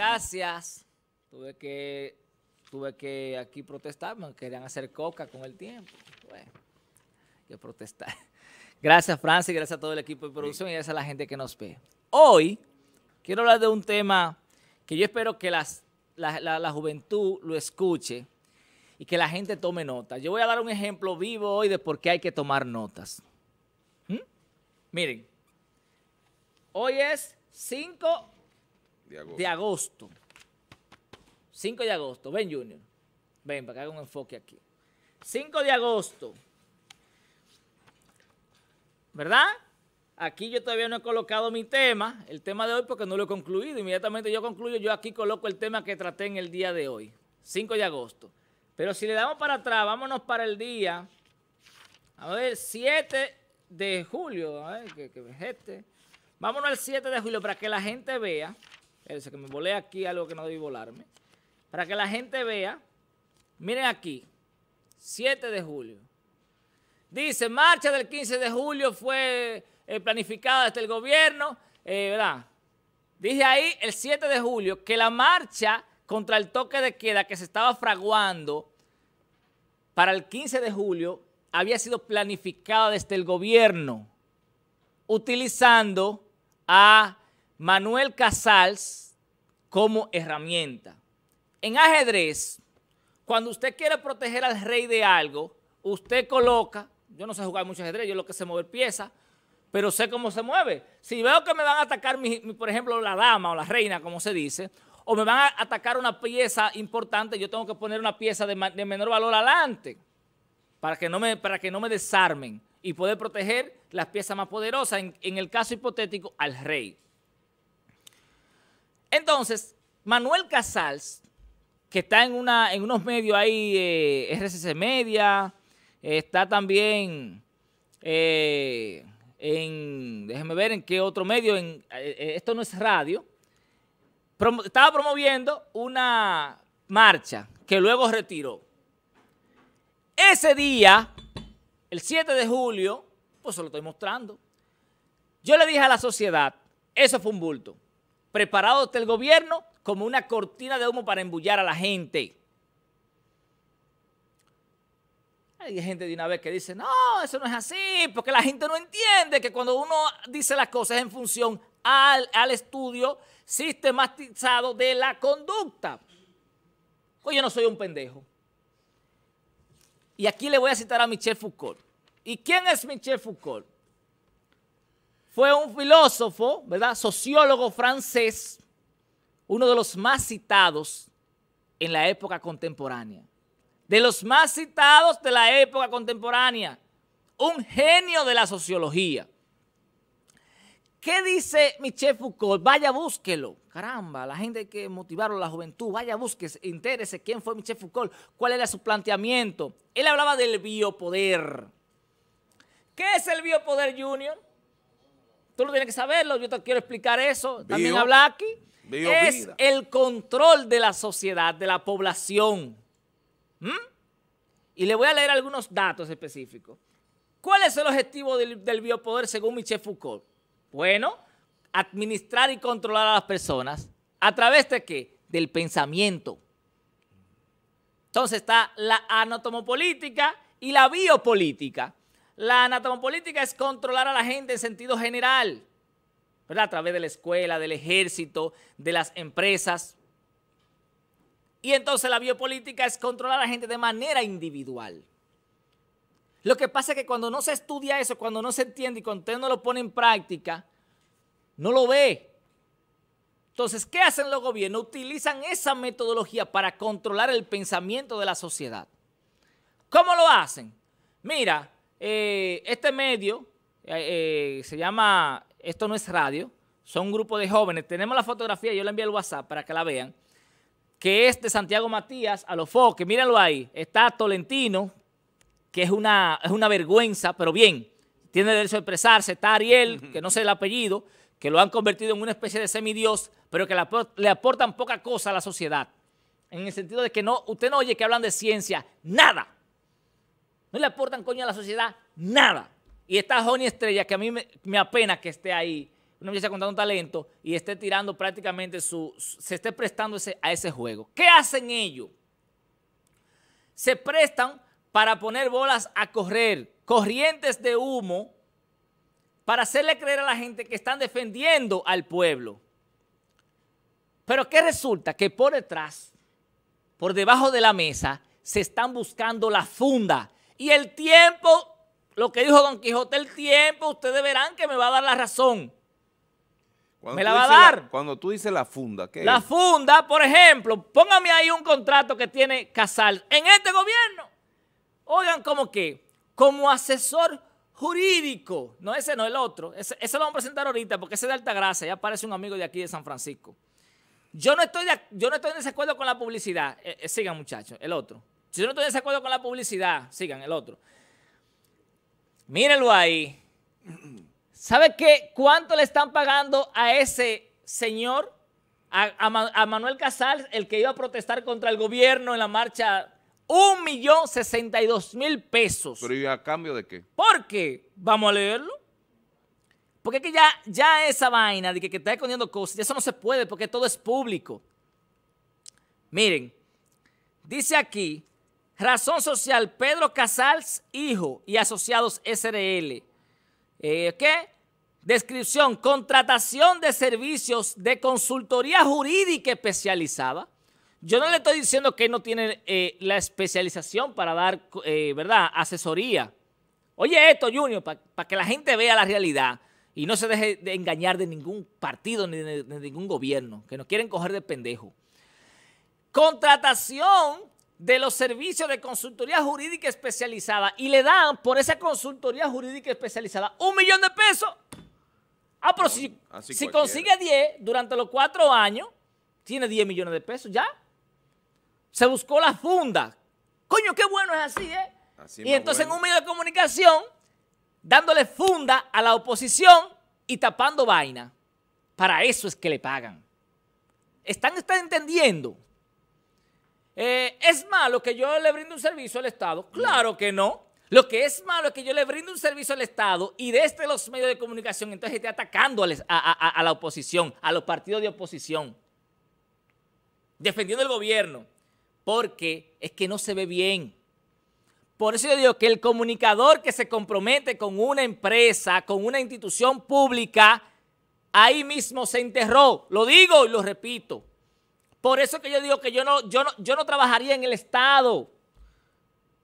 gracias. Tuve que, tuve que aquí protestar, me querían hacer coca con el tiempo. Bueno, que protestar. Gracias, Francis, gracias a todo el equipo de producción y gracias a la gente que nos ve. Hoy quiero hablar de un tema que yo espero que las, la, la juventud lo escuche y que la gente tome nota. Yo voy a dar un ejemplo vivo hoy de por qué hay que tomar notas. ¿Mm? Miren, hoy es 5 de agosto. de agosto. 5 de agosto. Ven, Junior. Ven, para que haga un enfoque aquí. 5 de agosto. ¿Verdad? Aquí yo todavía no he colocado mi tema, el tema de hoy, porque no lo he concluido. Inmediatamente yo concluyo, yo aquí coloco el tema que traté en el día de hoy, 5 de agosto. Pero si le damos para atrás, vámonos para el día, a ver, 7 de julio, a ver, que, que este. Vámonos al 7 de julio para que la gente vea, que me volé aquí algo que no debí volarme, para que la gente vea, miren aquí, 7 de julio. Dice, marcha del 15 de julio fue eh, planificada desde el gobierno, eh, ¿verdad? Dije ahí el 7 de julio que la marcha contra el toque de queda que se estaba fraguando para el 15 de julio había sido planificada desde el gobierno, utilizando a Manuel Casals como herramienta. En ajedrez, cuando usted quiere proteger al rey de algo, usted coloca, yo no sé jugar mucho ajedrez, yo lo que sé mover piezas, pero sé cómo se mueve. Si veo que me van a atacar, mi, por ejemplo, la dama o la reina, como se dice, o me van a atacar una pieza importante, yo tengo que poner una pieza de, menor valor adelante para que, no me, para que no me desarmen y poder proteger las piezas más poderosas, en el caso hipotético, al rey. Entonces, Manuel Casals, que está en, una, en unos medios ahí, eh, RCC Media, eh, está también eh, en, déjenme ver en qué otro medio, en, eh, esto no es radio, estaba promoviendo una marcha que luego retiró. Ese día, el 7 de julio, pues se lo estoy mostrando, yo le dije a la sociedad, eso fue un bulto, preparado desde el gobierno como una cortina de humo para embullar a la gente. Hay gente de una vez que dice, no, eso no es así, porque la gente no entiende que cuando uno dice las cosas en función al, al estudio sistematizado de la conducta. Pues yo no soy un pendejo. Y aquí le voy a citar a Michel Foucault. ¿Y quién es Michel Foucault? Fue un filósofo, ¿verdad? Sociólogo francés, uno de los más citados en la época contemporánea de los más citados de la época contemporánea, un genio de la sociología. ¿Qué dice Michel Foucault? Vaya, búsquelo. Caramba, la gente que motivar a la juventud. Vaya, búsquese, entérese quién fue Michel Foucault, cuál era su planteamiento. Él hablaba del biopoder. ¿Qué es el biopoder, Junior? Tú lo tienes que saberlo, yo te quiero explicar eso. También Bio, habla aquí. bio es vida. el control de la sociedad, de la población. ¿Mm? Y le voy a leer algunos datos específicos. ¿Cuál es el objetivo del, del, biopoder según Michel Foucault? Bueno, administrar y controlar a las personas. ¿A través de qué? Del pensamiento. Entonces está la anatomopolítica y la biopolítica. La anatomopolítica es controlar a la gente en sentido general, ¿verdad? A través de la escuela, del ejército, de las empresas. Y entonces la biopolítica es controlar a la gente de manera individual. Lo que pasa es que cuando no se estudia eso, cuando no se entiende y cuando usted no lo pone en práctica, no lo ve. Entonces, ¿qué hacen los gobiernos? Utilizan esa metodología para controlar el pensamiento de la sociedad. ¿Cómo lo hacen? Mira, eh, este medio eh, eh, se llama Esto no es radio, son un grupo de jóvenes. Tenemos la fotografía, yo la envié al WhatsApp para que la vean que es de Santiago Matías a los foques, mírenlo ahí, está Tolentino, que es una, es una vergüenza, pero bien, tiene derecho a expresarse, está Ariel, que no sé el apellido, que lo han convertido en una especie de semidios, pero que le, le aportan poca cosa a la sociedad, en el sentido de que no, usted no oye que hablan de ciencia, nada, no le aportan coño a la sociedad, nada, y está Joni Estrella, que a mí me, apena que esté ahí, una muchacha con tanto talento y esté tirando prácticamente su, se esté prestando a ese juego. ¿Qué hacen ellos? Se prestan para poner bolas a correr, corrientes de humo, para hacerle creer a la gente que están defendiendo al pueblo. Pero ¿qué resulta? Que por detrás, por debajo de la mesa, se están buscando la funda. Y el tiempo, lo que dijo Don Quijote, el tiempo, ustedes verán que me va a dar la razón. me la va a dar. cuando tú dices la funda, ¿qué La funda, por ejemplo, póngame ahí un contrato que tiene Casal en este gobierno. Oigan, ¿cómo que? Como asesor jurídico. No, ese no, el otro. Ese, lo vamos a presentar ahorita porque ese de Altagracia ya parece un amigo de aquí de San Francisco. Yo no estoy, yo no estoy en desacuerdo con la publicidad. Eh, eh, sigan, muchachos, el otro. Si yo no estoy en desacuerdo con la publicidad, sigan, el otro. Mírenlo ahí. ¿Sabe qué? ¿Cuánto le están pagando a ese señor, a, a Manuel Casals, el que iba a protestar contra el gobierno en la marcha un millón sesenta y dos mil pesos. ¿Pero y a cambio de qué? ¿Por qué? Vamos a leerlo. Porque es que ya, ya esa vaina de que, que está escondiendo cosas, eso no se puede porque todo es público. Miren, dice aquí, razón social, Pedro Casals, hijo y asociados SRL. Eh, ¿Qué? Descripción, contratación de servicios de consultoría jurídica especializada yo no le estoy diciendo que no tiene eh, la especialización para dar, eh, ¿verdad?, asesoría. Oye esto, Junior, para que la gente vea la realidad y no se deje de engañar de ningún partido ni de, ningún gobierno, que nos quieren coger de pendejo. Contratación de los servicios de consultoría jurídica especializada y le dan por esa consultoría jurídica especializada un millón de pesos. Ah, pero si, si consigue 10 durante los cuatro años, tiene 10 millones de pesos ya se buscó la funda. Coño, qué bueno es así, ¿eh? y entonces en un medio de comunicación, dándole funda a la oposición y tapando vaina. Para eso es que le pagan. ¿Están, entendiendo? Eh, ¿Es malo que yo le brinde un servicio al Estado? Claro que no. Lo que es malo es que yo le brinde un servicio al Estado y desde los medios de comunicación entonces esté atacando a la oposición, a los partidos de oposición, defendiendo el gobierno porque es que no se ve bien. Por eso yo digo que el comunicador que se compromete con una empresa, con una institución pública, ahí mismo se enterró. Lo digo y lo repito. Por eso que yo digo que yo no, yo no, yo no trabajaría en el Estado,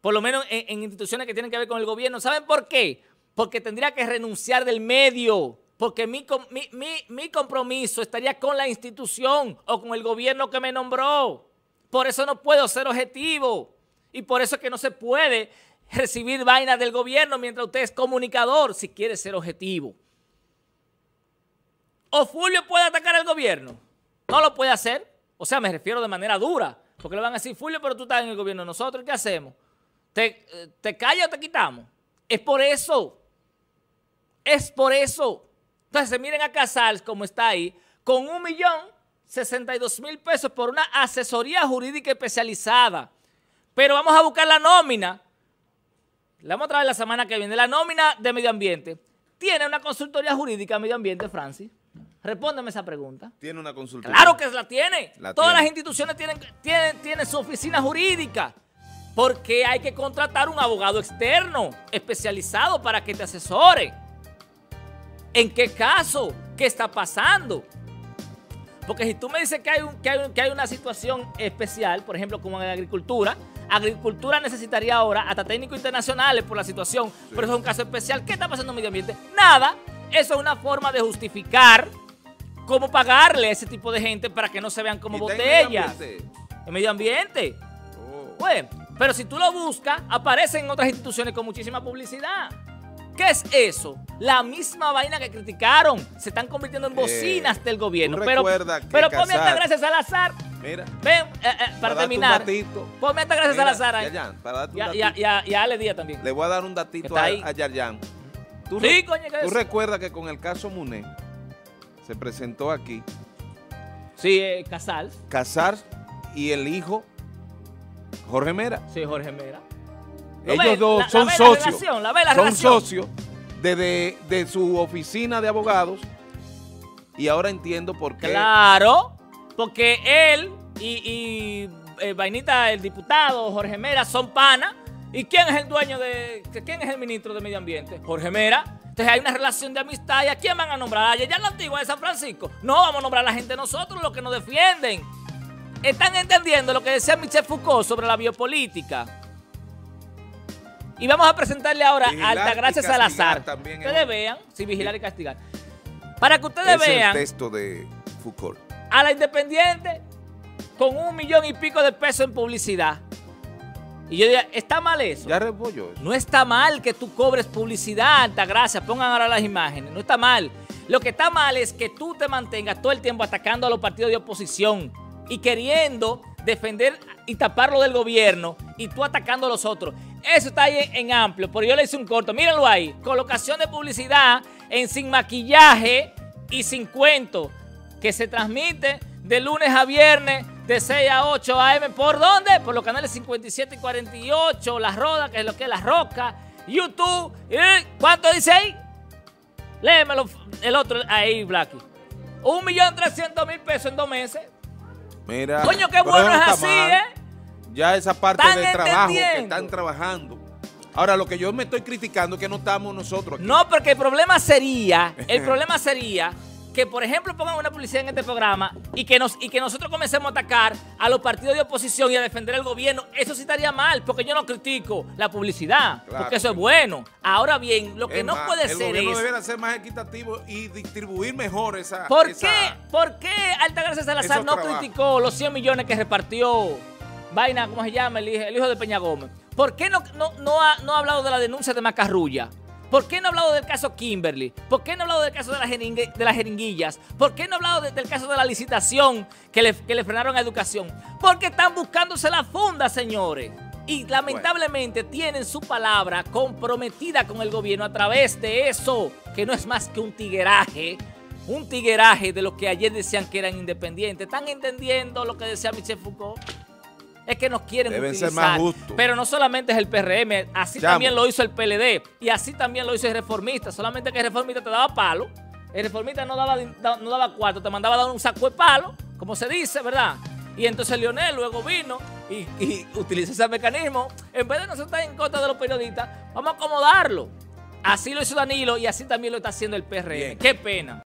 por lo menos en, instituciones que tienen que ver con el gobierno. ¿Saben por qué? Porque tendría que renunciar del medio, porque mi, mi, mi compromiso estaría con la institución o con el gobierno que me nombró. Por eso no puedo ser objetivo. Y por eso es que no se puede recibir vainas del gobierno mientras usted es comunicador si quiere ser objetivo. ¿O Fulvio puede atacar al gobierno? No lo puede hacer. O sea, me refiero de manera dura. Porque le van a decir, Fulvio, pero tú estás en el gobierno. ¿Nosotros qué hacemos? ¿Te, eh, te callas o te quitamos? Es por eso. Es por eso. Entonces, miren a Casals como está ahí, con un millón 62 mil pesos por una asesoría jurídica especializada. Pero vamos a buscar la nómina. La vamos a traer la semana que viene. La nómina de medio ambiente. ¿Tiene una consultoría jurídica de medio ambiente, Francis? Respóndeme esa pregunta. ¿Tiene una consultoría? Claro que la tiene. Todas las instituciones tienen, tienen, tienen su oficina jurídica. Porque hay que contratar un abogado externo especializado para que te asesore. ¿En qué caso? ¿Qué está pasando? Porque si tú me dices que hay, que hay, una situación especial, por ejemplo, como en agricultura, agricultura necesitaría ahora hasta técnicos internacionales por la situación, pero eso es un caso especial. ¿Qué está pasando en el medio ambiente? Nada. Eso es una forma de justificar cómo pagarle a ese tipo de gente para que no se vean como botellas. En medio ambiente. Bueno, oh. pero si tú lo buscas, aparecen en otras instituciones con muchísima publicidad. ¿Qué es eso? La misma vaina que criticaron. Se están convirtiendo en eh, bocinas del gobierno. Pero, pero ponme hasta gracias al azar. Mira. Ven, eh, eh, para, terminar. Ponme hasta gracias al azar ahí. para darte un y, a, y, Ale Díaz también. Le voy a dar un datito a, a Yarjan. ¿Tú, sí, coño, ¿Tú recuerdas que con el caso Muné se presentó aquí? Sí, Casal. Casal y el hijo Jorge Mera. Sí, Jorge Mera. Ellos dos son socios. son socios de, su oficina de abogados y ahora entiendo por qué. Claro, porque él y, eh, Vainita, el diputado, Jorge Mera, son panas. ¿Y quién es el dueño de, quién es el ministro de Medio Ambiente? Jorge Mera. Entonces hay una relación de amistad. ¿Y a quién van a nombrar? ¿A ya la antigua de San Francisco? No, vamos a nombrar a la gente nosotros, los que nos defienden. ¿Están entendiendo lo que decía Michel Foucault sobre la biopolítica? Y vamos a presentarle ahora a Altagracia Salazar. Ustedes vean, sí, vigilar y castigar. Para que ustedes vean. el texto de Foucault. A la independiente con un millón y pico de pesos en publicidad. Y yo diría, ¿está mal eso? Ya repollo No está mal que tú cobres publicidad, Altagracia. Pongan ahora las imágenes. No está mal. Lo que está mal es que tú te mantengas todo el tiempo atacando a los partidos de oposición y queriendo defender y taparlo del gobierno y tú atacando a los otros. Eso está ahí en, amplio, pero yo le hice un corto. Mírenlo ahí. Colocación de publicidad en sin maquillaje y sin cuento que se transmite de lunes a viernes de 6 a 8 a.m. ¿Por dónde? Por los canales 57 y 48, La Roda, que es lo que es La Roca, YouTube. ¿Cuánto dice ahí? Léemelo el otro ahí, Blacky. Un millón trescientos mil pesos en dos meses. Mira. Coño, qué bueno es así, ¿eh? Ya esa parte del trabajo que están trabajando. Ahora, lo que yo me estoy criticando es que no estamos nosotros aquí. No, porque el problema sería, el problema sería que, por ejemplo, pongan una publicidad en este programa y que, nos, y que nosotros comencemos a atacar a los partidos de oposición y a defender el gobierno, eso sí estaría mal, porque yo no critico la publicidad, porque eso es bueno. Ahora bien, lo que no puede ser es... El ser más equitativo y distribuir mejor esa... ¿Por qué, ¿por qué Altagracia Salazar no criticó los 100 millones que repartió Vaina, ¿cómo se llama? El hijo, de Peña Gómez. ¿Por qué no, no, no, ha, no ha hablado de la denuncia de Macarrulla? ¿Por qué no ha hablado del caso Kimberly? ¿Por qué no ha hablado del caso de, de las jeringuillas? ¿Por qué no ha hablado del caso de la licitación que le, que le, frenaron a educación? Porque están buscándose la funda, señores. Y lamentablemente tienen su palabra comprometida con el gobierno a través de eso, que no es más que un tigueraje. Un tigueraje de lo que ayer decían que eran independientes. ¿Están entendiendo lo que decía Michel Foucault? Es que nos quieren Deben utilizar. Ser más justos. Pero no solamente es el PRM, así también lo hizo el PLD y así también lo hizo el Reformista. Solamente que el Reformista te daba palo, el Reformista no daba, no daba cuarto, te mandaba a dar un saco de palo, como se dice, ¿verdad? Y entonces Lionel luego vino y, y utilizó ese mecanismo. En vez de nosotros estar en contra de los periodistas, vamos a acomodarlo. Así lo hizo Danilo y así también lo está haciendo el PRM. Qué pena.